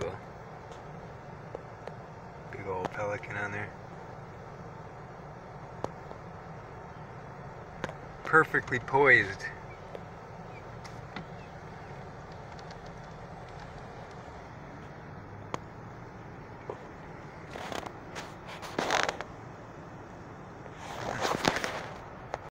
cool. Big old pelican on there. Perfectly poised.